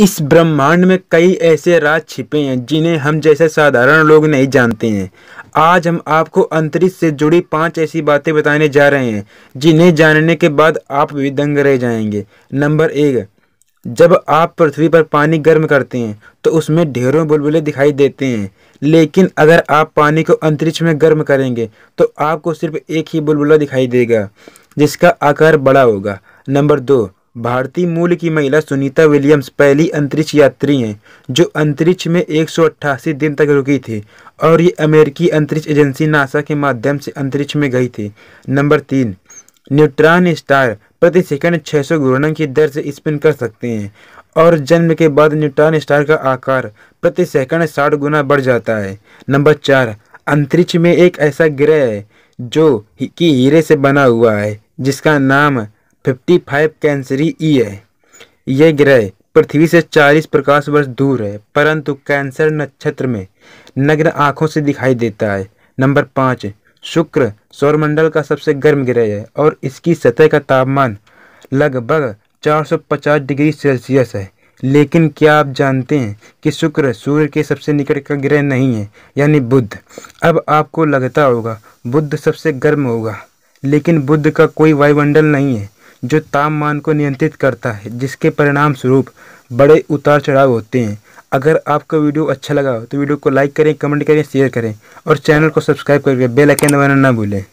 इस ब्रह्मांड में कई ऐसे राज छिपे हैं जिन्हें हम जैसे साधारण लोग नहीं जानते हैं। आज हम आपको अंतरिक्ष से जुड़ी पाँच ऐसी बातें बताने जा रहे हैं, जिन्हें जानने के बाद आप भी दंग रह जाएँगे। नंबर एक, जब आप पृथ्वी पर पानी गर्म करते हैं तो उसमें ढेरों बुलबुले दिखाई देते हैं। लेकिन अगर आप पानी को अंतरिक्ष में गर्म करेंगे तो आपको सिर्फ़ एक ही बुलबुला दिखाई देगा, जिसका आकार बड़ा होगा। नंबर दो भारतीय मूल की महिला सुनीता विलियम्स पहली अंतरिक्ष यात्री हैं, जो अंतरिक्ष में एक सौ अट्ठासी दिन तक रुकी थी और ये अमेरिकी अंतरिक्ष एजेंसी नासा के माध्यम से अंतरिक्ष में गई थी। नंबर तीन, न्यूट्रॉन स्टार प्रति सेकंड 600 घूर्णन की दर से स्पिन कर सकते हैं और जन्म के बाद न्यूट्रॉन स्टार का आकार प्रति सेकंड साठ गुना बढ़ जाता है। नंबर चार, अंतरिक्ष में एक ऐसा ग्रह है जो कि हीरे से बना हुआ है, जिसका नाम 55 कैंसरी ई है। यह ग्रह पृथ्वी से 40 प्रकाश वर्ष दूर है, परंतु कैंसर नक्षत्र में नग्न आँखों से दिखाई देता है। नंबर पाँच, शुक्र सौरमंडल का सबसे गर्म ग्रह है और इसकी सतह का तापमान लगभग 450 डिग्री सेल्सियस है। लेकिन क्या आप जानते हैं कि शुक्र सूर्य के सबसे निकट का ग्रह नहीं है, यानी बुध? अब आपको लगता होगा, बुध सबसे गर्म होगा, लेकिन बुध का कोई वायुमंडल नहीं है। जो तापमान को नियंत्रित करता है, जिसके परिणाम स्वरूप बड़े उतार चढ़ाव होते हैं। अगर आपका वीडियो अच्छा लगा हो तो वीडियो को लाइक करें, कमेंट करें, शेयर करें और चैनल को सब्सक्राइब करके बेल आइकन दबाना ना भूलें।